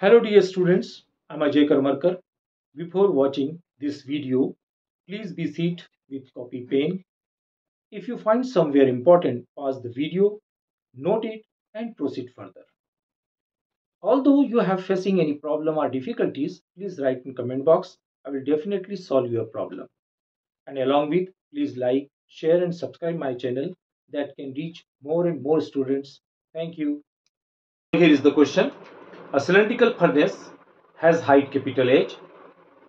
Hello dear students, I am Ajay Karmarkar. Before watching this video, please be seated with copy pen. If you find somewhere important, pause the video, note it and proceed further. Although you have facing any problem or difficulties, please write in comment box. I will definitely solve your problem. And along with, please like, share and subscribe my channel that can reach more and more students. Thank you. Here is the question. A cylindrical furnace has height capital H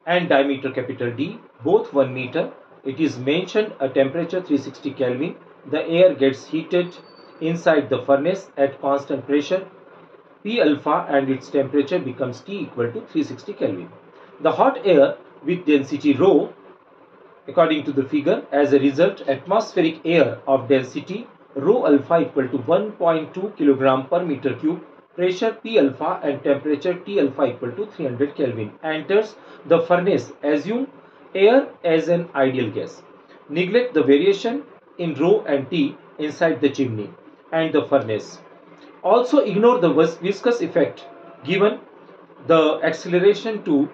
and diameter capital D, both 1 meter. It is mentioned a temperature 360 Kelvin. The air gets heated inside the furnace at constant pressure. P alpha and its temperature becomes T equal to 360 Kelvin. The hot air with density rho according to the figure as a result atmospheric air of density rho alpha equal to 1.2 kilogram per meter cube pressure P alpha and temperature T alpha equal to 300 Kelvin enters the furnace. Assume air as an ideal gas. Neglect the variation in rho and T inside the chimney and the furnace. Also ignore the viscous effect given the acceleration to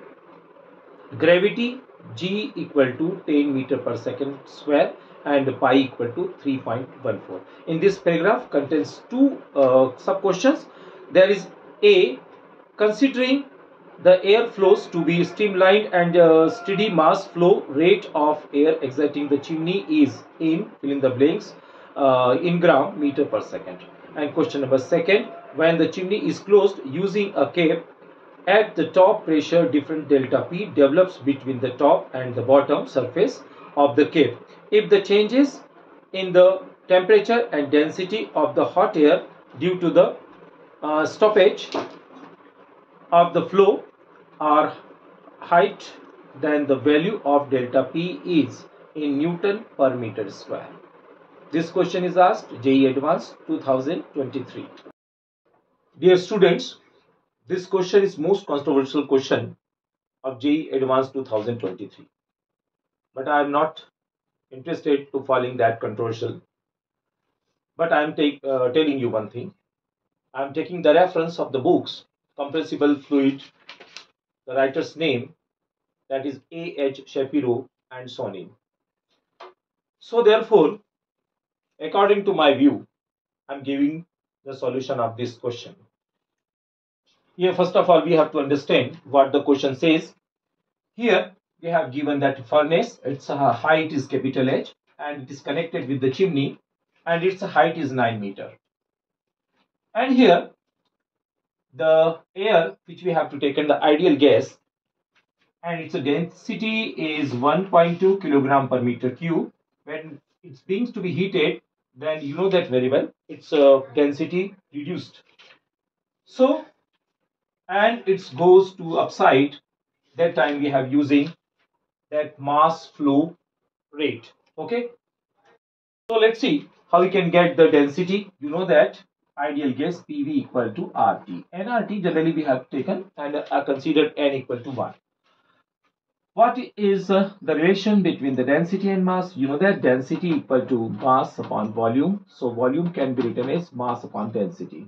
gravity g equal to 10 meter per second square and pi equal to 3.14. In this paragraph contains two uh, sub questions there is A considering the air flows to be streamlined and uh, steady mass flow rate of air exiting the chimney is in fill in the blanks uh, in gram meter per second. And question number second when the chimney is closed using a cap at the top pressure different delta p develops between the top and the bottom surface of the cap. If the changes in the temperature and density of the hot air due to the uh, stoppage of the flow are height then the value of delta P is in Newton per meter square. This question is asked JEE Advanced 2023. Dear students, this question is most controversial question of JEE Advanced 2023. But I am not interested to following that controversial. But I am uh, telling you one thing I'm taking the reference of the books, Compressible Fluid, the writer's name, that is A.H. Shapiro and Sonin. So therefore, according to my view, I'm giving the solution of this question. Here, first of all, we have to understand what the question says. Here, we have given that furnace, its height is capital H and it is connected with the chimney and its height is 9 meter. And here, the air which we have to take in the ideal gas and its density is 1.2 kilogram per meter cube. When it's being to be heated, then you know that very well, its uh, density reduced. So, and it goes to upside, that time we have using that mass flow rate. Okay. So let's see how we can get the density. You know that ideal gas PV equal to RT. And RT generally we have taken and are considered N equal to 1. What is uh, the relation between the density and mass? You know that density equal to mass upon volume. So volume can be written as mass upon density.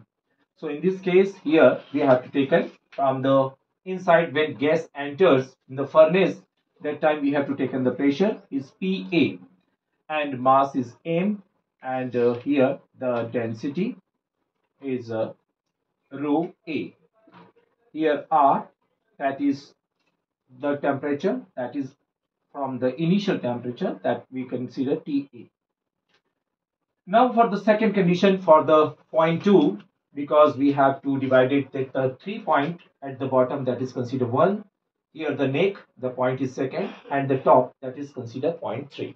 So in this case here we have to take from the inside when gas enters in the furnace that time we have to take the pressure is PA and mass is M and uh, here the density is uh, rho A. Here R that is the temperature that is from the initial temperature that we consider TA. Now for the second condition for the point 2 because we have to divide it with the 3 point at the bottom that is considered 1. Here the neck the point is second and the top that is considered point 3.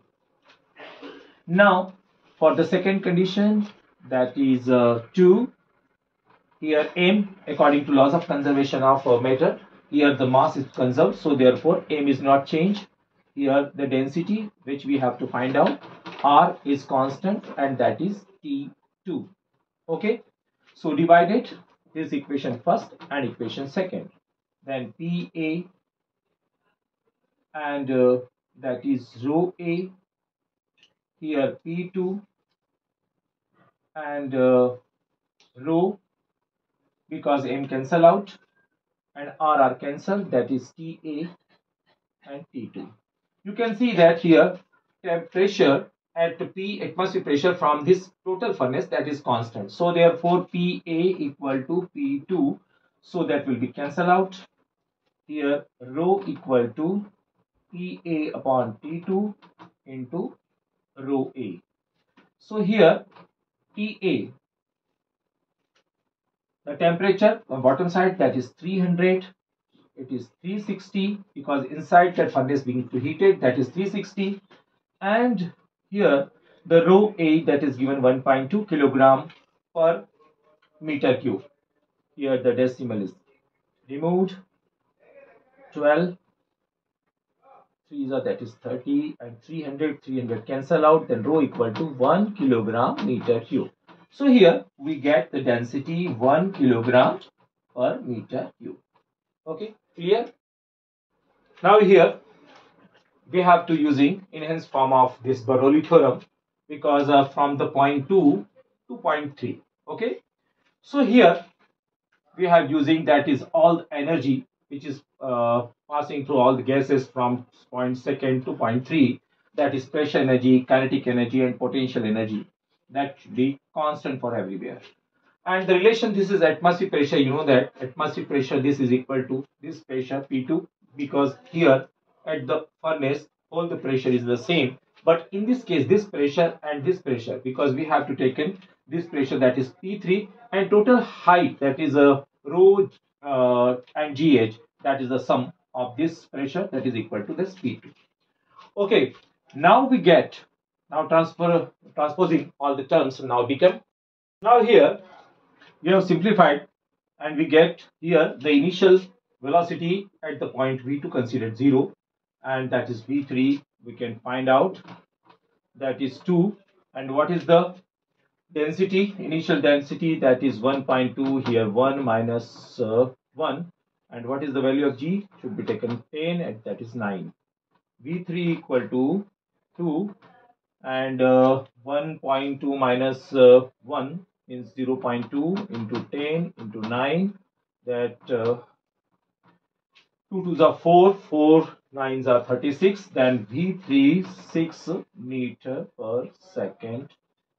Now for the second condition that is uh, 2 here m according to laws of conservation of uh, matter here the mass is conserved so therefore m is not changed. Here the density which we have to find out r is constant and that is t2 okay? So divide it this equation first and equation second. Then pa and uh, that is rho a. Here p2 and uh, rho because m cancel out and R are cancelled that is TA and T2. You can see that here temperature at P atmosphere pressure from this total furnace that is constant. So therefore PA equal to P2 so that will be cancelled out. Here rho equal to PA upon T2 into rho A. So here TA the temperature on bottom side that is 300 it is 360 because inside that furnace being preheated that is 360 and here the rho A that is given 1.2 kilogram per meter cube. Here the decimal is removed. 12 3 are that is 30 and 300 300 cancel out then rho equal to 1 kilogram meter cube so here we get the density 1 kilogram per meter cube. Okay, clear? Now here we have to using enhanced form of this Bernoulli theorem because uh, from the point 2 to point 3. Okay, so here we have using that is all energy which is uh, passing through all the gases from point second to point 3 that is pressure energy, kinetic energy and potential energy that should be constant for everywhere. And the relation this is atmospheric pressure. You know that atmospheric pressure this is equal to this pressure p2 because here at the furnace all the pressure is the same. But in this case this pressure and this pressure because we have to take in this pressure that is p3 and total height that is a rho uh, and gh that is the sum of this pressure that is equal to this p2 okay now we get now transfer transposing all the terms now become. Now here we have simplified and we get here the initial velocity at the point v2 considered 0 and that is v3 we can find out that is 2 and what is the density initial density? That is 1.2 here 1 minus, uh, 1 and what is the value of g? Should be taken 10 and that is 9 v3 equal to 2 and uh, 1.2 minus, uh, 1 means 0 0.2 into 10 into 9 that uh, 2 2s are 4 4 9s are 36 then v3 6 meter per second.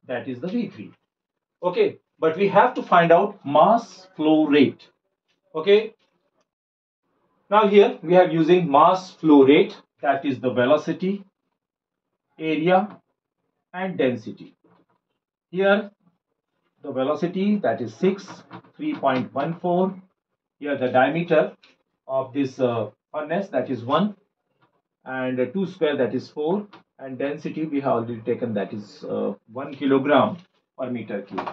That is the v3 okay but we have to find out mass flow rate. Okay? Now here we are using mass flow rate. That is the velocity area and density. Here the velocity that is 6, 3.14. Here the diameter of this uh, furnace that is 1 and uh, 2 square that is 4 and density we have already taken that is uh, 1 kilogram per meter cube.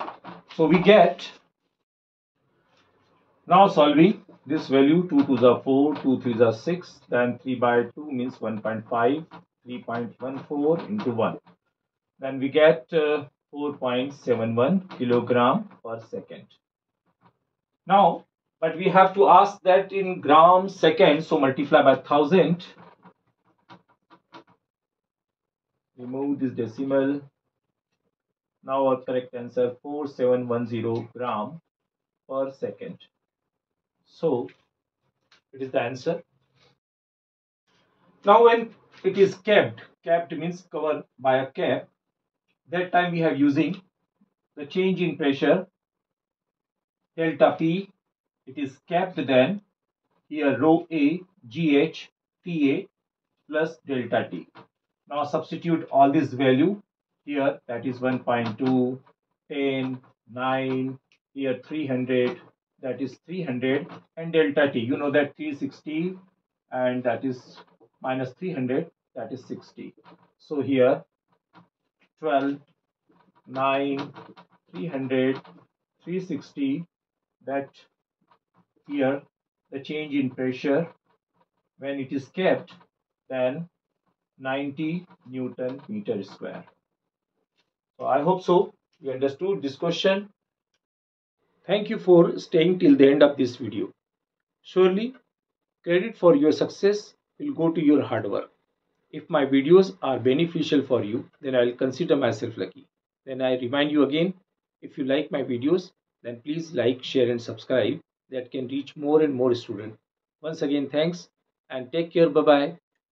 So we get now solving this value 2 to the 4, 2 3 the 6 then 3 by 2 means 1.5 3.14 into 1 then we get uh, 4.71 kilogram per second. Now, but we have to ask that in gram second, so multiply by 1000. Remove this decimal. Now our correct answer 4710 gram per second. So, it is the answer. Now when it is capped, capped means covered by a cap, that time we have using the change in pressure delta P it is capped then here rho A GH PA plus delta T. Now substitute all this value here that is 1.2 10 9 here 300 that is 300 and delta T you know that 360 and that is minus 300 that is 60. So here 12, 9, 300, 360 that here the change in pressure when it is kept then 90 Newton meter square. So I hope so you understood this question. Thank you for staying till the end of this video. Surely credit for your success will go to your hard work. If my videos are beneficial for you, then I will consider myself lucky. Then I remind you again, if you like my videos, then please like, share and subscribe. that can reach more and more students once again thanks and take care bye bye